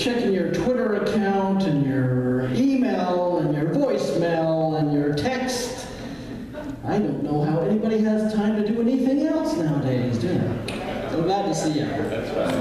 checking your Twitter account and your email and your voicemail and your text. I don't know how anybody has time to do anything else nowadays, do they? So glad to see you. That's fine.